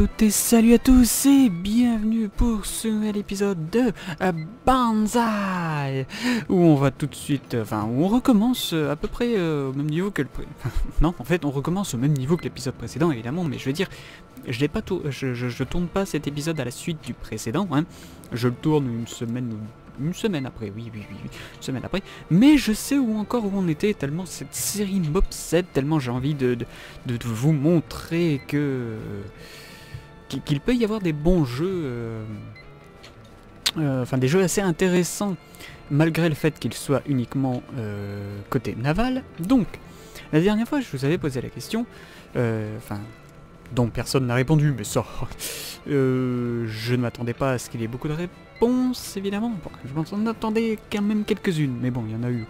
toutes et salut à tous et bienvenue pour ce nouvel épisode de euh, Banzai Où on va tout de suite, euh, enfin on recommence euh, à peu près au même niveau que le... non, en fait on recommence au même niveau que l'épisode précédent évidemment, mais je veux dire, je pas tout, je, tourne pas cet épisode à la suite du précédent, hein. je le tourne une semaine une semaine après, oui, oui, oui, une semaine après. Mais je sais où encore où on était, tellement cette série m'obsède, tellement j'ai envie de, vous montrer que qu'il peut y avoir des bons jeux, euh, euh, enfin des jeux assez intéressants, malgré le fait qu'ils soient uniquement euh, côté naval. Donc, la dernière fois, je vous avais posé la question, enfin, dont personne n'a répondu, mais ça, je ne m'attendais pas à ce qu'il y ait beaucoup de réponses, évidemment. je m'en attendais quand même quelques-unes, mais bon, il y en a eu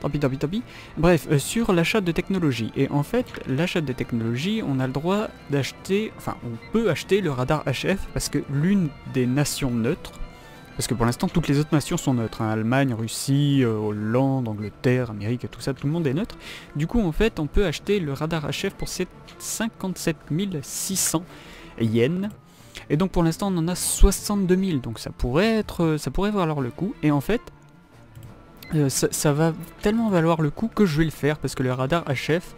tant pis, tant pis, tant pis. Bref, euh, sur l'achat de technologie. Et en fait, l'achat de technologie, on a le droit d'acheter, enfin, on peut acheter le radar HF parce que l'une des nations neutres, parce que pour l'instant, toutes les autres nations sont neutres. Hein, Allemagne, Russie, euh, Hollande, Angleterre, Amérique, tout ça, tout le monde est neutre. Du coup, en fait, on peut acheter le radar HF pour 57 600 yens. Et donc pour l'instant on en a 62 000, donc ça pourrait être, ça pourrait valoir le coup. Et en fait, euh, ça, va tellement valoir le coup que je vais le faire parce que le radar HF,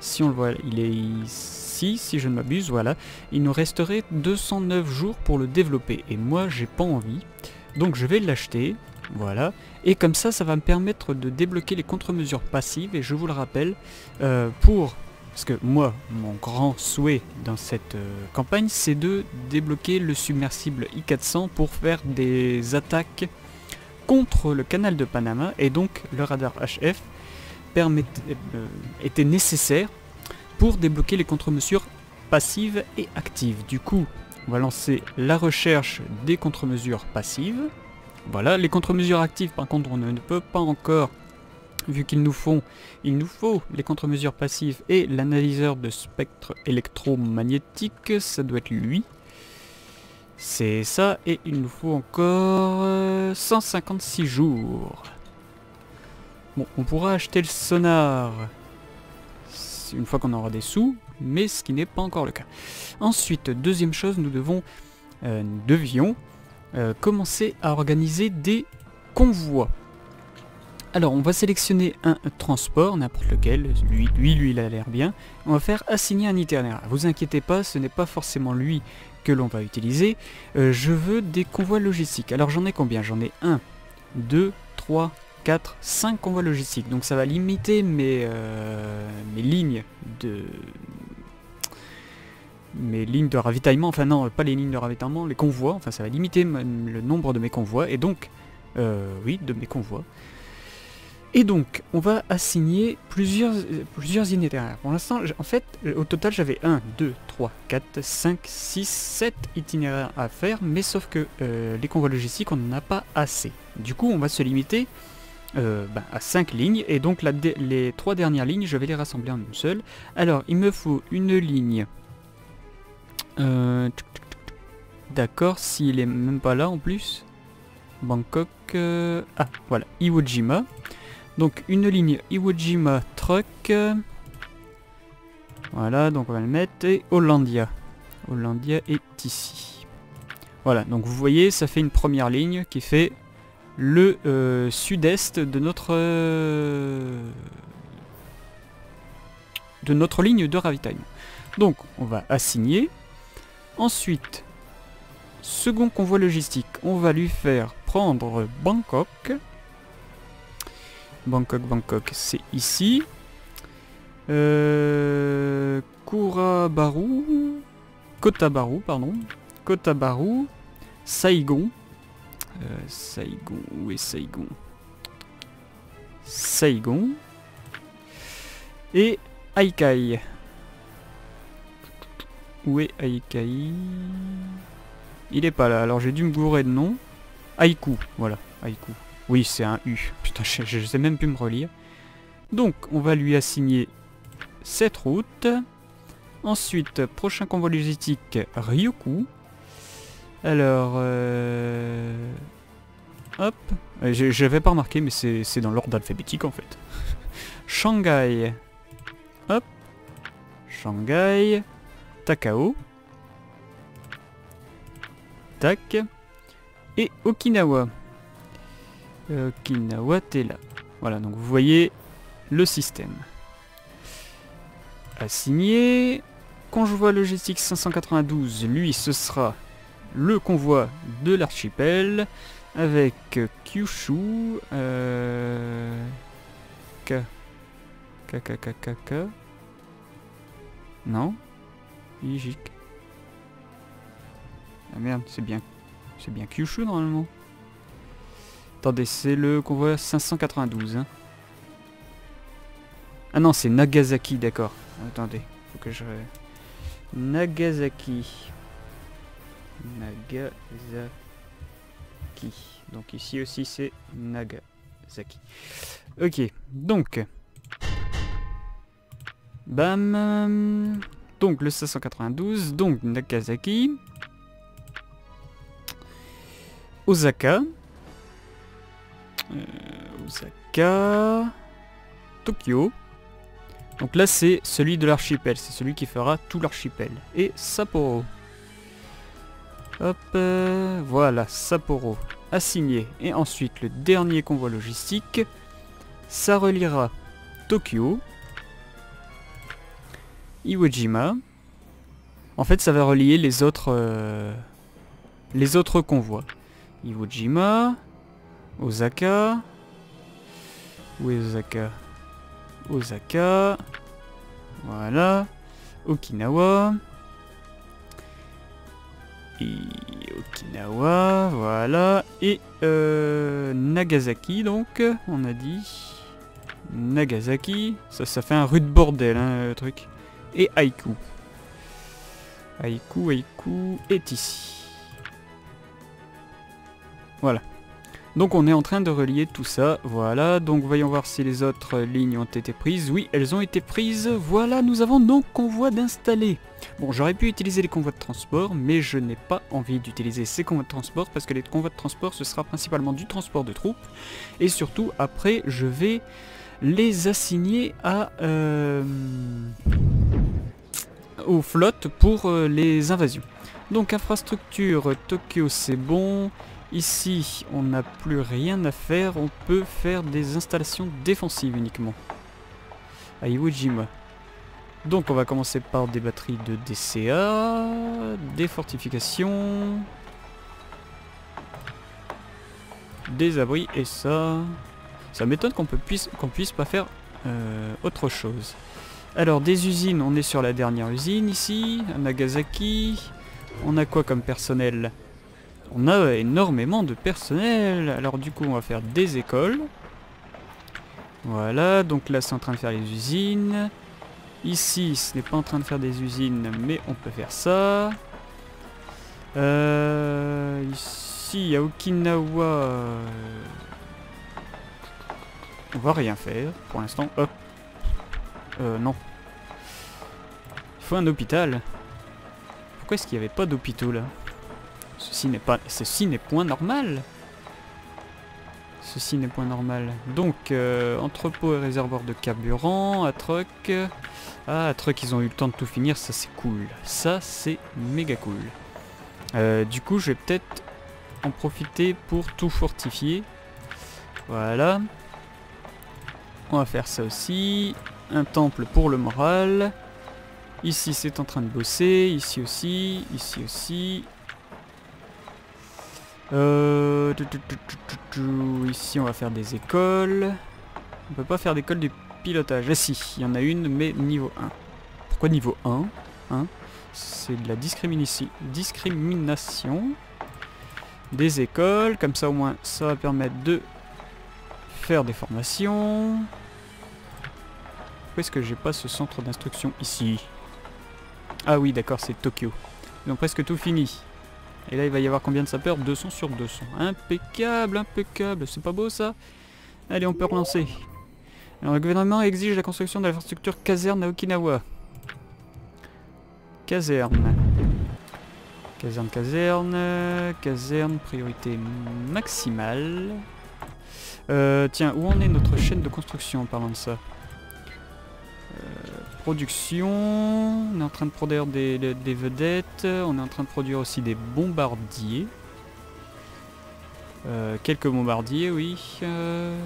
si on le voit, il est ici, si je ne m'abuse, voilà. Il nous resterait 209 jours pour le développer et moi j'ai pas envie. Donc je vais l'acheter, voilà. Et comme ça, ça va me permettre de débloquer les contre-mesures passives et je vous le rappelle, euh, pour... Parce que moi, mon grand souhait dans cette euh, campagne, c'est de débloquer le submersible I-400 pour faire des attaques contre le canal de Panama et donc le radar HF euh, était nécessaire pour débloquer les contre-mesures passives et actives. Du coup, on va lancer la recherche des contre-mesures passives. Voilà, les contre-mesures actives par contre on ne peut pas encore vu qu'ils nous font, il nous faut les contre-mesures passives et l'analyseur de spectre électromagnétique, ça doit être lui. C'est ça, et il nous faut encore 156 euh, jours. Bon, on pourra acheter le sonar une fois qu'on aura des sous, mais ce qui n'est pas encore le cas. Ensuite, deuxième chose, nous devons, euh, devions euh, commencer à organiser des convois. Alors, on va sélectionner un transport, n'importe lequel, lui, lui, il a l'air bien. On va faire assigner un itinéraire. Vous inquiétez pas, ce n'est pas forcément lui que l'on va utiliser. Euh, je veux des convois logistiques. Alors j'en ai combien? J'en ai 1, 2, 3, 4, 5 convois logistiques. Donc ça va limiter mes, euh, mes lignes de... Mes lignes de ravitaillement, enfin non, pas les lignes de ravitaillement, les convois, enfin ça va limiter le nombre de mes convois, et donc, euh, oui, de mes convois. Et donc, on va assigner plusieurs, plusieurs itinéraires. Pour l'instant, en fait, au total, j'avais 1, 2, 3, 4, 5, 6, 7 itinéraires à faire, mais sauf que euh, les convois logistiques, on n'en a pas assez. Du coup, on va se limiter euh, ben, à 5 lignes, et donc les trois dernières lignes, je vais les rassembler en une seule. Alors, il me faut une ligne... Euh, d'accord, s'il est même pas là en plus. Bangkok... ah, voilà, Iwo Jima. Donc une ligne Iwo Jima Truck. Voilà, donc on va le mettre. Et Hollandia. Hollandia est ici. Voilà, donc vous voyez, ça fait une première ligne qui fait le euh, sud-est de notre de notre ligne de ravitaillement. Donc on va assigner. Ensuite, second convoi logistique, on va lui faire prendre Bangkok. Bangkok, Bangkok, c'est ici. Euh, Kotabaru, pardon. Kotabaru, Saigon. Euh, Saigon, où est Saigon? Saigon. Et Aikai. Où est Aikai? Il est pas là, alors j'ai dû me gourer de nom. Aiku, voilà, Aiku. Oui, c'est un U. Putain, je, ne sais même plus me relire. Donc, on va lui assigner cette route. Ensuite, prochain convoi logistique, Ryuku. Alors, euh... hop. Euh, je n'avais pas remarqué, mais c'est dans l'ordre alphabétique en fait. Shanghai. Hop. Shanghai. Takao. attaque. Et Okinawa. Là. Voilà, donc vous voyez le système. Assigné. Convoi logistique 592, lui, ce sera le convoi de l'archipel avec Kyushu. Euh... K. K, K, K, K, K. Non Ijik. Ah merde, c'est bien. C'est bien Kyushu normalement. Attendez, c'est le convoi 592. Hein. Ah non, c'est Nagasaki, d'accord. Attendez, faut que je... Nagasaki. Nagasaki. Donc ici aussi c'est Nagasaki. Ok, donc... Bam Donc le 592, donc Nagasaki. Osaka. Euh, Osaka. Tokyo. Donc là c'est celui de l'archipel, c'est celui qui fera tout l'archipel. Et Sapporo. Hop, euh, voilà, Sapporo assigné. Et ensuite le dernier convoi logistique, ça reliera Tokyo, Iwo Jima. En fait ça va relier les autres, euh, les autres convois. Iwo Jima, Osaka. Où est Osaka? Osaka. Voilà. Okinawa. Et Okinawa, voilà. Et euh, Nagasaki, donc, on a dit. Nagasaki. Ça, ça fait un rude bordel, hein, le truc. Et Haiku. Haiku, Haiku est ici. Voilà. Donc on est en train de relier tout ça, voilà, donc voyons voir si les autres lignes ont été prises. Oui, elles ont été prises, voilà, nous avons nos convois d'installer. Bon, j'aurais pu utiliser les convois de transport, mais je n'ai pas envie d'utiliser ces convois de transport, parce que les convois de transport, ce sera principalement du transport de troupes, et surtout, après, je vais les assigner à... Euh, aux flottes pour euh, les invasions. Donc infrastructure, Tokyo c'est bon, Ici, on n'a plus rien à faire. On peut faire des installations défensives uniquement. À Iwo Jima. Donc on va commencer par des batteries de DCA, des fortifications, des abris et ça... Ça m'étonne qu'on puisse, puisse pas faire euh, autre chose. Alors des usines, on est sur la dernière usine ici, à Nagasaki. On a quoi comme personnel? On a énormément de personnel. Alors du coup, on va faire des écoles. Voilà, donc là, c'est en train de faire les usines. Ici, ce n'est pas en train de faire des usines, mais on peut faire ça. Euh, ici, à Okinawa... Euh, on va rien faire, pour l'instant. Hop. Euh, non. Il faut un hôpital. Pourquoi est-ce qu'il n'y avait pas d'hôpitaux, là? Ceci n'est pas... Ceci n'est point normal. Ceci n'est point normal. Donc, euh, entrepôt et réservoir de carburant, à truck. Ah, à truck, ils ont eu le temps de tout finir, ça c'est cool. Ça, c'est méga cool. Euh, du coup, je vais peut-être en profiter pour tout fortifier. Voilà. On va faire ça aussi. Un temple pour le moral. Ici, c'est en train de bosser. Ici aussi. Ici aussi. Euh, ici, on va faire des écoles. On peut pas faire d'école de pilotage. Ah si, il y en a une, mais niveau 1. Pourquoi niveau 1 hein? C'est de la discrimination. discrimination des écoles. Comme ça, au moins, ça va permettre de faire des formations. Pourquoi est-ce que j'ai pas ce centre d'instruction? Ici Ah oui, d'accord, c'est Tokyo. Ils ont presque tout fini. Et là, il va y avoir combien de sapeurs? 200 sur 200. Impeccable, impeccable. C'est pas beau, ça? Allez, on peut relancer. Alors, le gouvernement exige la construction de l'infrastructure caserne à Okinawa. Caserne. Caserne, caserne. Caserne, priorité maximale. Euh, tiens, où en est notre chaîne de construction en parlant de ça? Production. On est en train de produire des, vedettes. On est en train de produire aussi des bombardiers. Euh, quelques bombardiers, oui. euh.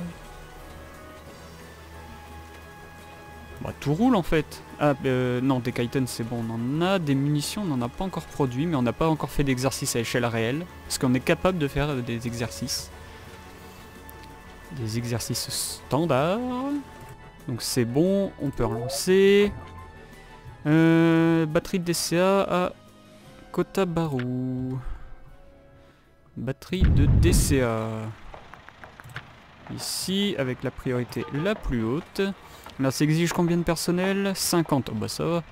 Bah, tout roule en fait. Ah, euh, non, des Kaiten c'est bon, on en a. Des munitions, on n'en a pas encore produit, mais on n'a pas encore fait d'exercice à échelle réelle. Parce qu'on est capable de faire des exercices. Des exercices standards. Donc c'est bon, on peut relancer. Euh, batterie de DCA à Kotabaru. Batterie de DCA. Ici, avec la priorité la plus haute. Là, ça exige combien de personnel? 50. Oh bah ça va.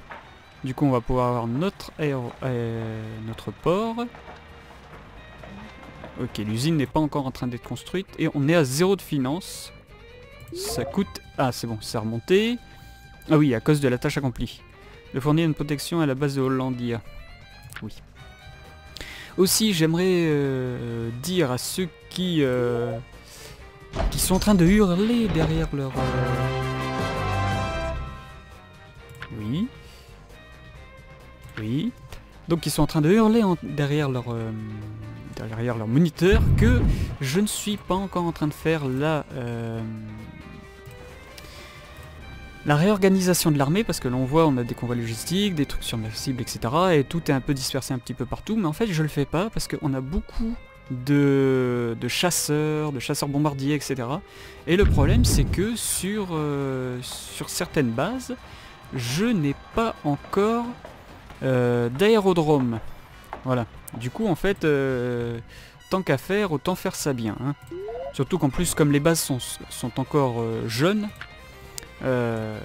Du coup, on va pouvoir avoir notre aéro- euh, notre port. Ok, l'usine n'est pas encore en train d'être construite. Et on est à zéro de finance. Ça coûte... Ah, c'est bon, c'est remonté. Ah oui, à cause de la tâche accomplie. De fournir une protection à la base de Hollandia. Oui. Aussi, j'aimerais euh, dire à ceux qui... euh, qui sont en train de hurler derrière leur... euh, Oui. Oui. Donc ils sont en train de hurler derrière leur derrière leur moniteur que je ne suis pas encore en train de faire la la réorganisation de l'armée parce que l'on voit on a des convois logistiques, des trucs submersibles, etc. et tout est un peu dispersé un petit peu partout, mais en fait je le fais pas parce qu'on a beaucoup de, chasseurs, de chasseurs bombardiers, etc. Et le problème c'est que sur, euh, sur certaines bases, je n'ai pas encore euh, d'aérodrome. Voilà. Du coup, en fait, euh, tant qu'à faire, autant faire ça bien. hein. Surtout qu'en plus, comme les bases sont, encore jeunes, euh,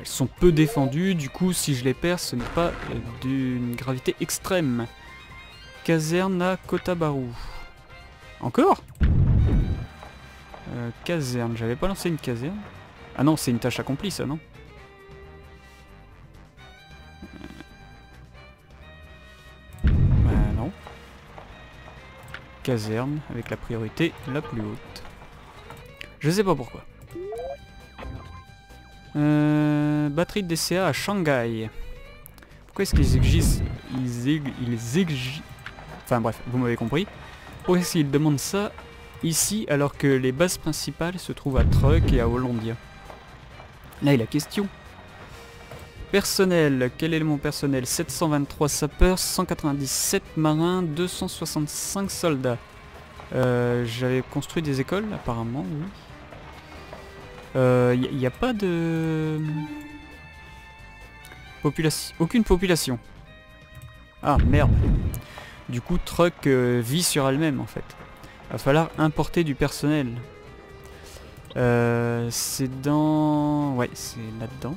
elles sont peu défendues. Du coup, si je les perds, ce n'est pas euh, d'une gravité extrême. Caserne à Kotabaru. Encore? Euh, Caserne. J'avais pas lancé une caserne. Ah non, c'est une tâche accomplie, ça, non? Bah non. Caserne avec la priorité la plus haute. Je sais pas pourquoi. Euh, batterie de DCA à Shanghai. Pourquoi est-ce qu'ils exigent... Ils, ex- ils exigent... Enfin bref, vous m'avez compris. Pourquoi est-ce qu'ils demandent ça ici alors que les bases principales se trouvent à Truk et à Hollandia? Là est la question. Personnel, quel est mon personnel 723 sapeurs, 197 marins, 265 soldats. Euh, J'avais construit des écoles apparemment, oui. Il n'y a, pas de... Population, aucune population. Ah merde. Du coup, Truck euh, vit sur elle-même en fait. Va falloir importer du personnel. Euh, c'est dans... Ouais, c'est là-dedans.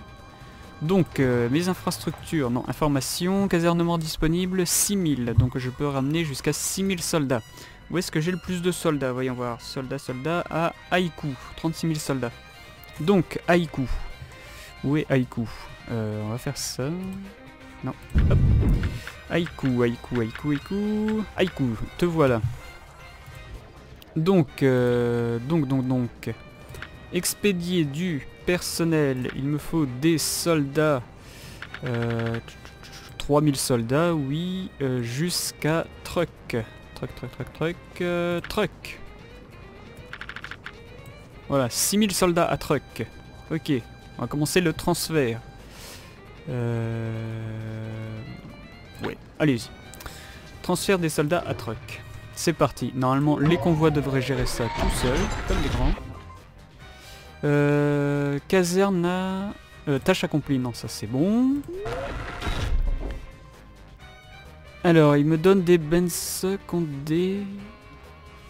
Donc, euh, mes infrastructures, non, information, casernement disponible, 6000. Donc je peux ramener jusqu'à 6000 soldats. Où est-ce que j'ai le plus de soldats? Voyons voir. Soldats, soldats à Haïku. 36 000 soldats. Donc, Haïku. Où est Haïku Euh, On va faire ça. Non. Hop. Haïku, Haïku, Haïku, Haïku. Haïku, te voilà. Donc, euh, donc, donc, donc. Expédier du personnel. Il me faut des soldats. Euh, 3000 soldats, oui. euh, Jusqu'à truck. Truck, truck, truck, truck. truck. Voilà, 6000 soldats à truck. Ok, on va commencer le transfert. Euh... Ouais, allez-y. Transfert des soldats à truck. C'est parti. Normalement, les convois devraient gérer ça tout seuls, comme des grands. Euh, caserne à... euh, tâche accomplie, non ça c'est bon. Alors, il me donne des Benz contre des...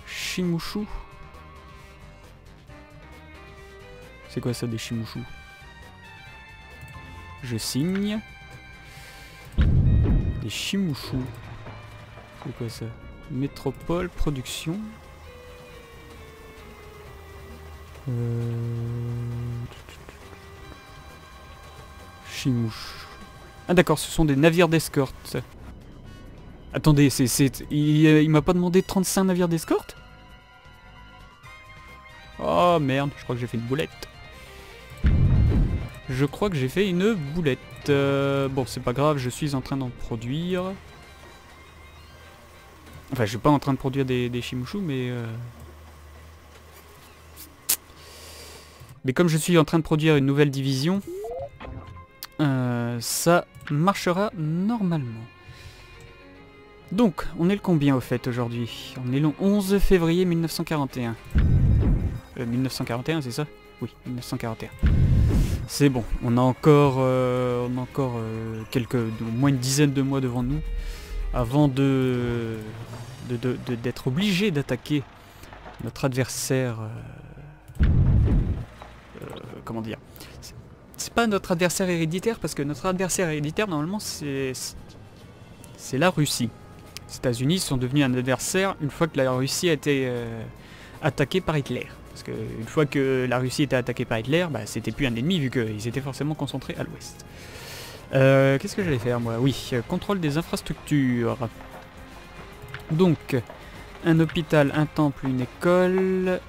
Shimushu. C'est quoi ça des Shimushu Je signe. Des Shimushu. C'est quoi ça? Métropole, production. Euh... Chimouche. Ah d'accord, ce sont des navires d'escorte. Attendez, c'est... Il, il m'a pas demandé 35 navires d'escorte? Oh merde, je crois que j'ai fait une boulette. Je crois que j'ai fait une boulette. Euh, bon, c'est pas grave, je suis en train d'en produire. Enfin, je suis pas en train de produire des, des mais... Euh, mais comme je suis en train de produire une nouvelle division, euh, ça marchera normalement. Donc, on est le combien au fait aujourd'hui? On est le 11 février 1941. 1941, c'est ça? Oui, 1941. C'est bon, on a encore, euh, on a encore euh, quelques, au moins une dizaine de mois devant nous avant d'être de, obligé d'attaquer notre adversaire. Euh, comment dire C'est pas notre adversaire héréditaire parce que notre adversaire héréditaire normalement c'est c'est la Russie. Les États-Unis sont devenus un adversaire une fois que la Russie a été attaquée par Hitler. Parce qu'une fois que la Russie était attaquée par Hitler, bah, c'était plus un ennemi vu qu'ils étaient forcément concentrés à l'ouest. Euh, qu'est-ce que j'allais faire moi? Oui, euh, contrôle des infrastructures. Donc, un hôpital, un temple, une école.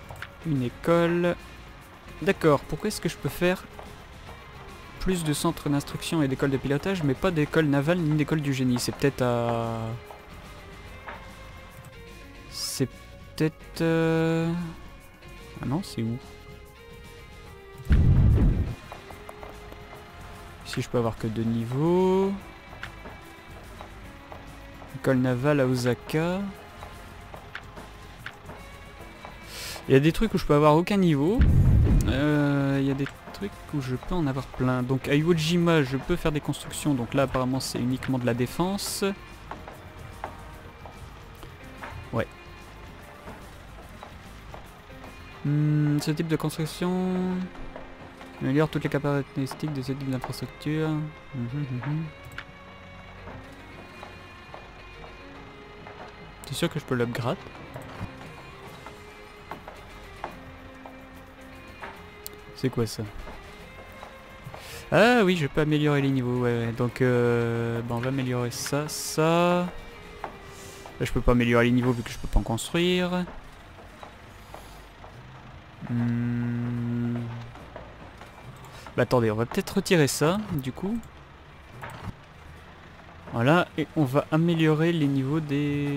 Une école. D'accord, pourquoi est-ce que je peux faire plus de centres d'instruction et d'écoles de pilotage, mais pas d'école navale ni d'école du génie? C'est peut-être à... C'est peut-être... Ah non, c'est où Ici, je peux avoir que deux niveaux. École navale à Osaka. Il y a des trucs où je peux avoir aucun niveau. Euh, il y a des trucs où je peux en avoir plein. Donc à Iwo Jima, je peux faire des constructions. Donc là, apparemment, c'est uniquement de la défense. Hmm, ce type de construction améliore toutes les caractéristiques de ce type d'infrastructure. Mhm, mhm. C'est sûr que je peux l'upgrade C'est quoi ça? Ah oui, je peux améliorer les niveaux, ouais, Donc, euh, on va améliorer ça, ça. Là, je peux pas améliorer les niveaux vu que je peux pas en construire. Hmm. Bah attendez, on va peut-être retirer ça, du coup. Voilà, et on va améliorer les niveaux des...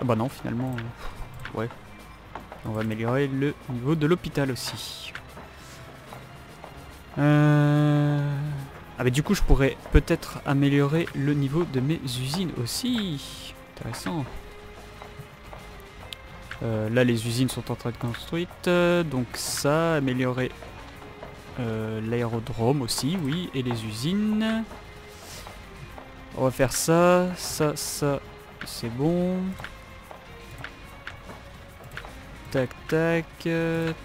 Ah bah non, finalement, euh, ouais. On va améliorer le niveau de l'hôpital aussi. Euh... Ah bah du coup, je pourrais peut-être améliorer le niveau de mes usines aussi. Intéressant. Euh, là, les usines sont en train de construire. donc ça, améliorer euh, l'aérodrome aussi, oui, et les usines. On va faire ça, ça, ça, c'est bon. Tac, tac,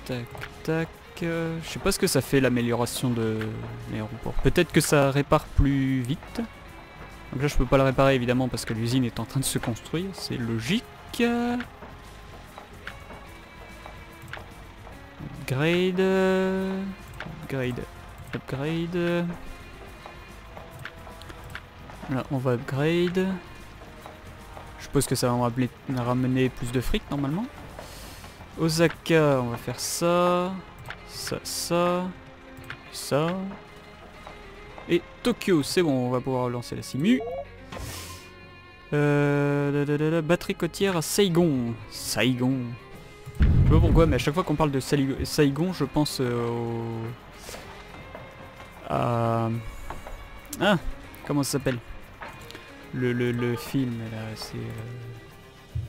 tac, tac. Je sais pas ce que ça fait l'amélioration de l'aéroport. Peut-être que ça répare plus vite. Donc là, je peux pas le réparer évidemment parce que l'usine est en train de se construire. C'est logique. Upgrade. Upgrade. Upgrade. Là, on va upgrade. Je suppose que ça va me ramener plus de fric normalement. Osaka, on va faire ça. Ça, ça. Ça. Et Tokyo, c'est bon, on va pouvoir lancer la simu. Euh, batterie côtière à Saigon. Saigon. Je sais pas pourquoi, mais à chaque fois qu'on parle de Saigon, je pense euh, au... À... Ah Comment ça s'appelle? Le, le, film, là, c'est... Euh,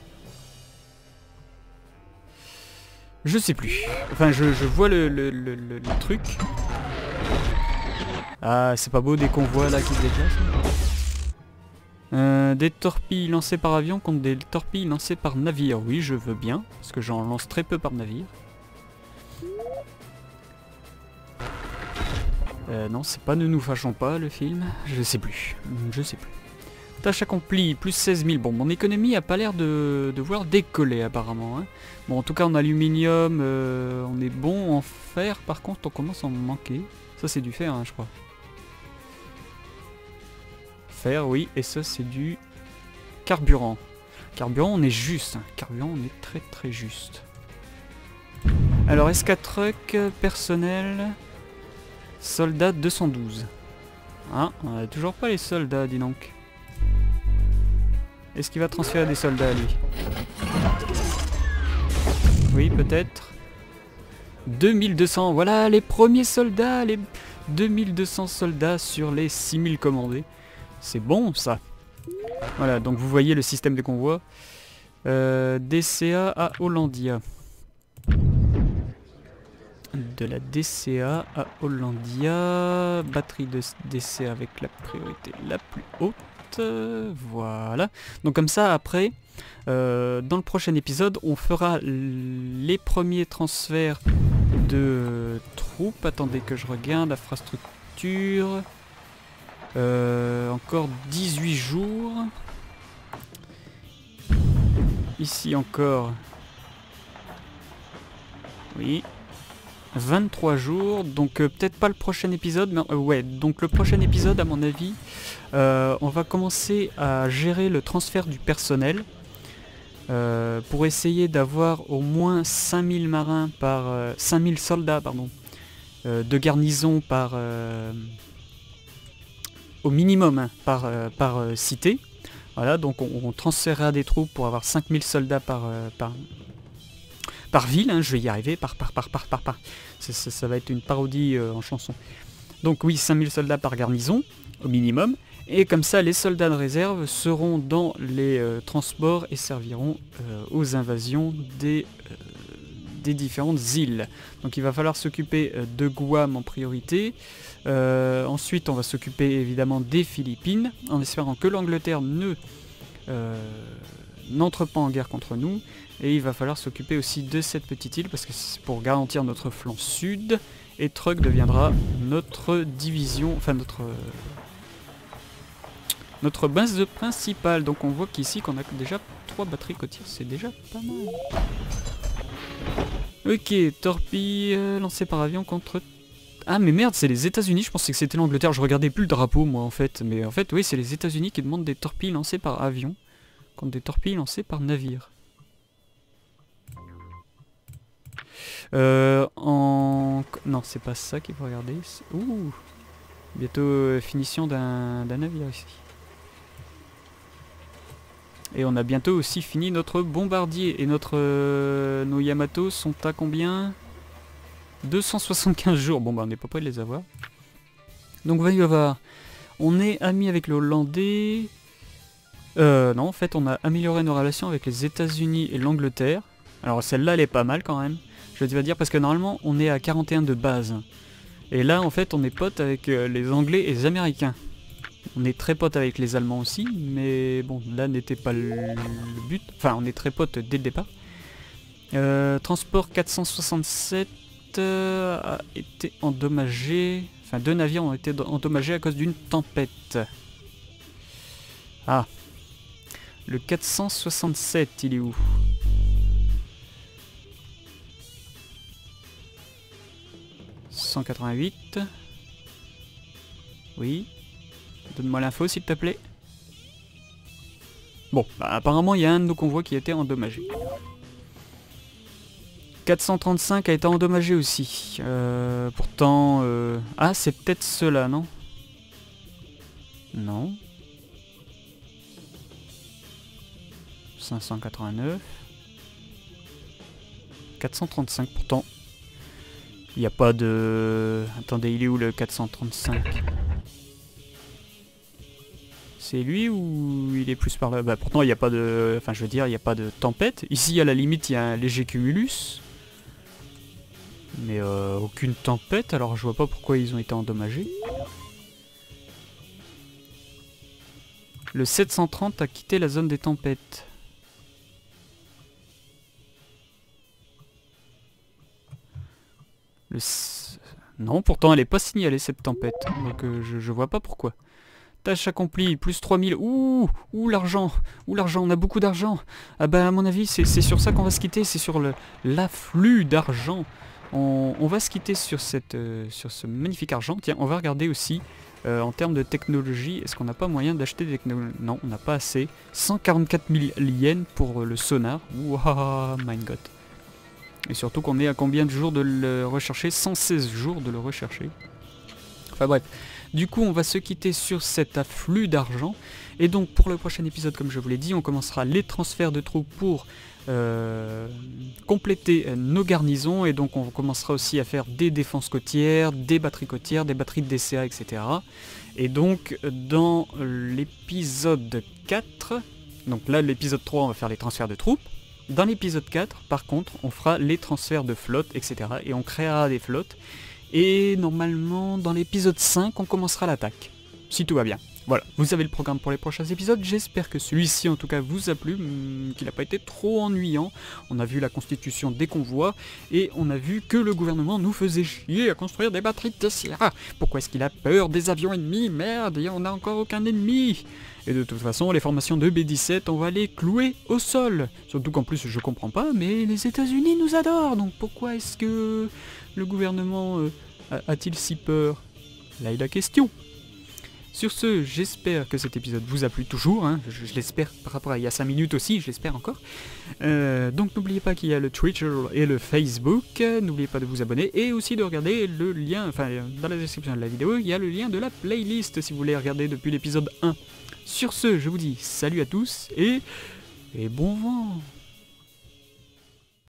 je sais plus. Enfin, je, je vois le, le, le, truc. Ah, c'est pas beau des convois là qui se déplacent. Euh, des torpilles lancées par avion contre des torpilles lancées par navire. Oui, je veux bien, parce que j'en lance très peu par navire. Euh, non, c'est pas Ne nous fâchons pas le film. Je sais plus. Je sais plus. Tâche accomplie, plus 16 000. Bon, mon économie a pas l'air de, de vouloir décoller apparemment. Hein. Bon, en tout cas en aluminium, euh, on est bon. En fer, par contre, on commence à en manquer. Ça, c'est du fer, hein, je crois oui. Et ça, c'est du carburant. Carburant, on est juste. Hein. Carburant, on est très très juste. Alors, SK Truck, personnel. Soldat 212. Ah, on a toujours pas les soldats, dis donc. Est-ce qu'il va transférer des soldats, lui? Oui, peut-être. 2200, voilà les premiers soldats, les 2200 soldats sur les 6000 commandés. C'est bon, ça. Voilà, donc vous voyez le système de convoi. Euh, DCA à Hollandia. De la DCA à Hollandia. Batterie de DCA avec la priorité la plus haute. Voilà. Donc comme ça, après, euh, dans le prochain épisode, on fera les premiers transferts de troupes. Attendez que je regarde. Infrastructure. Euh, encore 18 jours. Ici encore. Oui. 23 jours, donc euh, peut-être pas le prochain épisode, mais euh, ouais, donc le prochain épisode à mon avis, on va commencer à gérer le transfert du personnel pour essayer d'avoir au moins 5000 marins par 5000 soldats pardon, de garnison par au minimum hein, par, par cité. Voilà, donc on, transférera des troupes pour avoir 5000 soldats par, euh, par, par ville, hein, je vais y arriver, par par par par par par. Ça, va être une parodie euh, en chanson. Donc oui, 5000 soldats par garnison, au minimum, et comme ça les soldats de réserve seront dans les euh, transports et serviront aux invasions des, des différentes îles. Donc il va falloir s'occuper de Guam en priorité, euh, ensuite, on va s'occuper évidemment des Philippines, en espérant que l'Angleterre ne euh, n'entre pas en guerre contre nous. Et il va falloir s'occuper aussi de cette petite île, parce que c'est pour garantir notre flanc sud. Et Truk deviendra notre division, enfin notre notre base principale. Donc on voit qu'ici qu'on a déjà trois batteries côtières, c'est déjà pas mal. Ok, torpille euh, lancée par avion contre ah mais merde, c'est les États-Unis, je pensais que c'était l'Angleterre, je regardais plus le drapeau moi en fait. Mais en fait, oui, c'est les États-Unis qui demandent des torpilles lancées par avion contre des torpilles lancées par navire. Euh, en... Non, c'est pas ça qu'il faut regarder. Ouh Bientôt euh, finition d'un navire ici. Et on a bientôt aussi fini notre bombardier. Et notre euh, nos Yamato sont à combien? 275 jours. Bon bah on n'est pas prêt de les avoir. Donc voyons voir. On est amis avec le Hollandais. Euh, non, en fait, on a amélioré nos relations avec les États-Unis et l'Angleterre. Alors celle-là, elle est pas mal quand même. Je vais dire parce que normalement, on est à 41 de base. Et là, en fait, on est potes avec euh, les Anglais et les Américains. On est très potes avec les Allemands aussi, mais bon, là n'était pas le but. Enfin, on est très potes dès le départ. Euh, transport 467, a été endommagé. Enfin, deux navires ont été endommagés à cause d'une tempête. Ah. Le 467, il est où « 188. Oui. Donne-moi l'info, s'il te plaît. Bon, bah, apparemment, il y a un de nos convois qui a été endommagé. 435 a été endommagé aussi. Euh, pourtant... Euh, ah, c'est peut-être ceux-là, non? Non. 589. 435 pourtant. Il n'y a pas de... Attendez, il est où le 435 C'est lui ou il est plus par là? Bah pourtant il n'y a pas de... Enfin je veux dire, il n'y a pas de tempête. Ici à la limite il y a un léger cumulus. Mais euh, aucune tempête, alors je vois pas pourquoi ils ont été endommagés. Le 730 a quitté la zone des tempêtes. Le... Non, pourtant elle est pas signalée cette tempête, donc euh, je, je vois pas pourquoi. Tâche accomplie, plus 3000. Ouh, ouh l'argent, ouh l'argent, on a beaucoup d'argent. Ah bah à mon avis c'est sur ça qu'on va se quitter, c'est sur l'afflux d'argent on, va se quitter sur, cette, euh, sur ce magnifique argent. Tiens, on va regarder aussi euh, en termes de technologie. Est-ce qu'on n'a pas moyen d'acheter des technologies Non, on n'a pas assez. 144 000 yens pour euh, le sonar. Waouh, my god. Et surtout qu'on est à combien de jours de le rechercher? 116 jours de le rechercher. Enfin bref, du coup on va se quitter sur cet afflux d'argent. Et donc pour le prochain épisode, comme je vous l'ai dit, on commencera les transferts de troupes pour euh, compléter nos garnisons. Et donc on commencera aussi à faire des défenses côtières, des batteries côtières, des batteries de DCA, etc. Et donc dans l'épisode 4, donc là l'épisode 3 on va faire les transferts de troupes. Dans l'épisode 4, par contre, on fera les transferts de flottes, etc. Et on créera des flottes. Et normalement, dans l'épisode 5, on commencera l'attaque. Si tout va bien. Voilà, vous avez le programme pour les prochains épisodes. J'espère que celui-ci, en tout cas, vous a plu, hmm, qu'il n'a pas été trop ennuyant. On a vu la constitution des convois, et on a vu que le gouvernement nous faisait chier à construire des batteries de Sierra. Pourquoi est-ce qu'il a peur des avions ennemis? Merde, on n'a encore aucun ennemi et de toute façon, les formations de B-17, on va les clouer au sol. Surtout qu'en plus, je comprends pas, mais les États-Unis nous adorent, donc pourquoi est-ce que le gouvernement euh, a-t-il si peur? Là est la question. Sur ce, j'espère que cet épisode vous a plu toujours, hein. je, l'espère par rapport à il y a 5 minutes aussi, je l'espère encore. Euh, donc n'oubliez pas qu'il y a le Twitter et le Facebook, n'oubliez pas de vous abonner et aussi de regarder le lien, enfin dans la description de la vidéo, il y a le lien de la playlist si vous voulez regarder depuis l'épisode 1. Sur ce, je vous dis salut à tous et bon vent